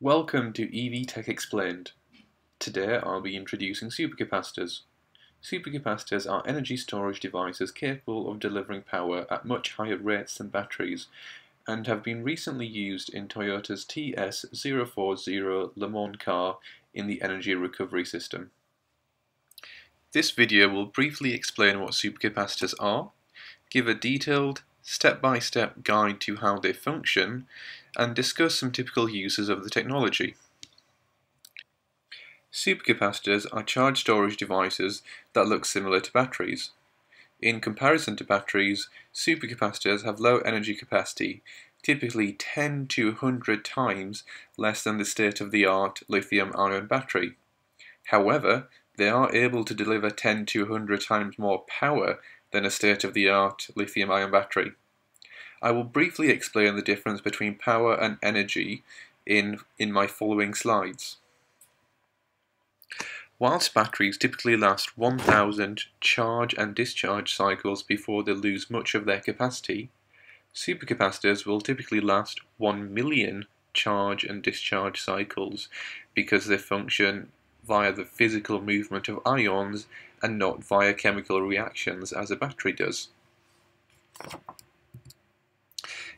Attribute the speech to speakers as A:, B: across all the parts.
A: Welcome to EV Tech Explained. Today I'll be introducing supercapacitors. Supercapacitors are energy storage devices capable of delivering power at much higher rates than batteries and have been recently used in Toyota's TS040 Le Mans car in the energy recovery system. This video will briefly explain what supercapacitors are, give a detailed step-by-step -step guide to how they function, and discuss some typical uses of the technology. Supercapacitors are charge storage devices that look similar to batteries. In comparison to batteries, supercapacitors have low energy capacity, typically 10 to 100 times less than the state-of-the-art lithium-ion battery. However, they are able to deliver 10 to 100 times more power than a state-of-the-art lithium-ion battery. I will briefly explain the difference between power and energy in, in my following slides. Whilst batteries typically last 1000 charge and discharge cycles before they lose much of their capacity, supercapacitors will typically last 1 million charge and discharge cycles because they function via the physical movement of ions and not via chemical reactions as a battery does.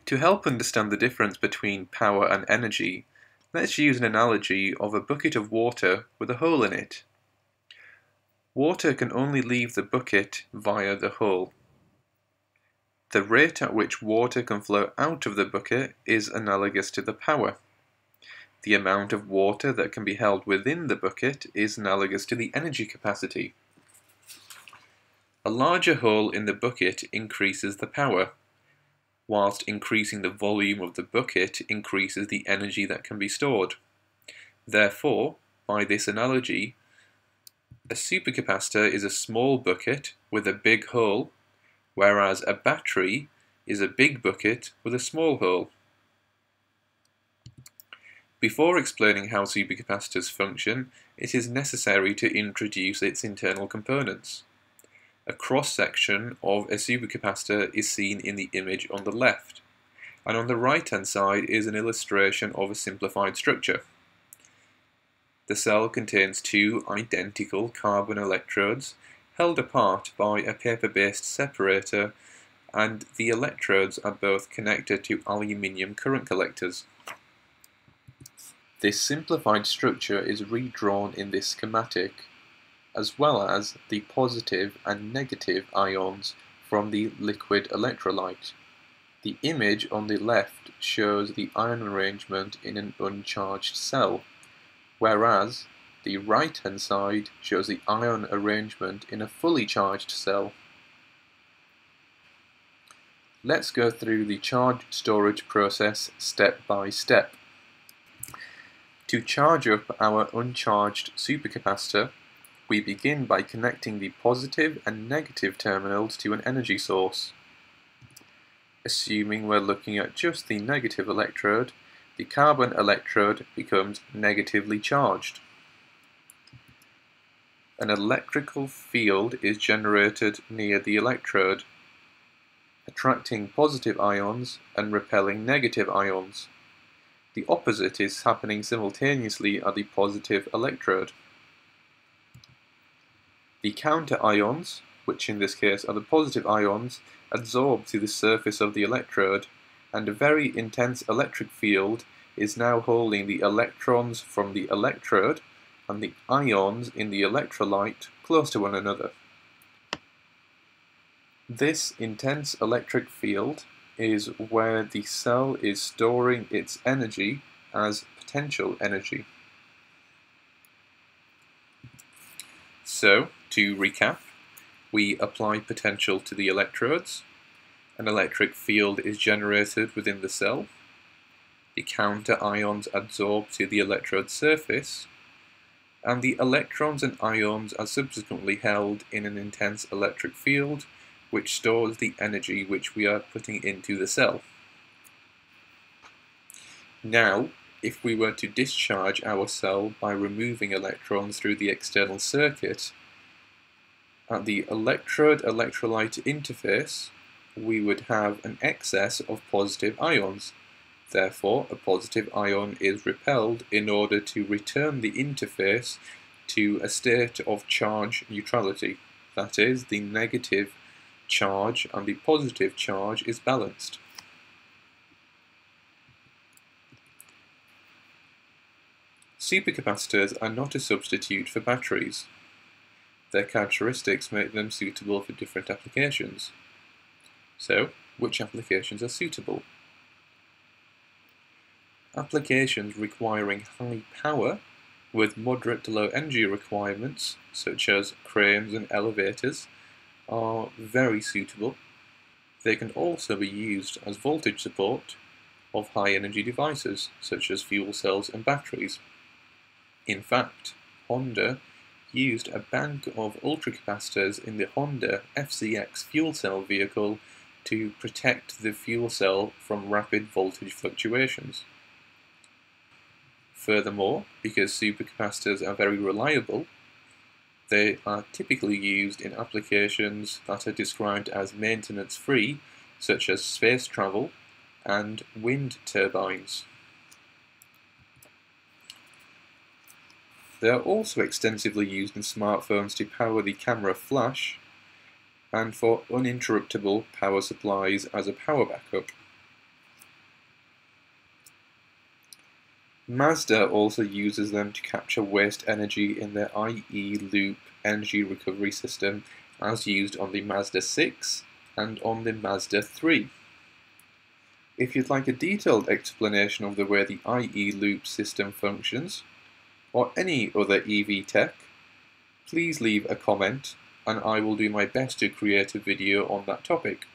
A: To help understand the difference between power and energy, let's use an analogy of a bucket of water with a hole in it. Water can only leave the bucket via the hole. The rate at which water can flow out of the bucket is analogous to the power. The amount of water that can be held within the bucket is analogous to the energy capacity. A larger hole in the bucket increases the power, whilst increasing the volume of the bucket increases the energy that can be stored. Therefore, by this analogy, a supercapacitor is a small bucket with a big hole, whereas a battery is a big bucket with a small hole. Before explaining how supercapacitors function, it is necessary to introduce its internal components. A cross-section of a supercapacitor is seen in the image on the left, and on the right-hand side is an illustration of a simplified structure. The cell contains two identical carbon electrodes held apart by a paper-based separator and the electrodes are both connected to aluminium current collectors. This simplified structure is redrawn in this schematic, as well as the positive and negative ions from the liquid electrolyte. The image on the left shows the ion arrangement in an uncharged cell, whereas the right-hand side shows the ion arrangement in a fully charged cell. Let's go through the charge storage process step by step. To charge up our uncharged supercapacitor, we begin by connecting the positive and negative terminals to an energy source. Assuming we're looking at just the negative electrode, the carbon electrode becomes negatively charged. An electrical field is generated near the electrode, attracting positive ions and repelling negative ions. The opposite is happening simultaneously at the positive electrode. The counter ions, which in this case are the positive ions, adsorb to the surface of the electrode, and a very intense electric field is now holding the electrons from the electrode and the ions in the electrolyte close to one another. This intense electric field is where the cell is storing its energy as potential energy. So, to recap, we apply potential to the electrodes, an electric field is generated within the cell, the counter ions adsorb to the electrode surface, and the electrons and ions are subsequently held in an intense electric field which stores the energy which we are putting into the cell. Now, if we were to discharge our cell by removing electrons through the external circuit, at the electrode-electrolyte interface, we would have an excess of positive ions, Therefore, a positive ion is repelled in order to return the interface to a state of charge neutrality. That is, the negative charge and the positive charge is balanced. Supercapacitors are not a substitute for batteries. Their characteristics make them suitable for different applications. So, which applications are suitable? Applications requiring high power with moderate to low energy requirements, such as cranes and elevators, are very suitable. They can also be used as voltage support of high energy devices, such as fuel cells and batteries. In fact, Honda used a bank of ultracapacitors in the Honda FCX fuel cell vehicle to protect the fuel cell from rapid voltage fluctuations. Furthermore, because supercapacitors are very reliable, they are typically used in applications that are described as maintenance-free, such as space travel and wind turbines. They are also extensively used in smartphones to power the camera flash and for uninterruptible power supplies as a power backup. Mazda also uses them to capture waste energy in their i-ELOOP energy recovery system as used on the Mazda 6 and on the Mazda 3. If you'd like a detailed explanation of the way the i-ELOOP system functions, or any other EV tech, please leave a comment and I will do my best to create a video on that topic.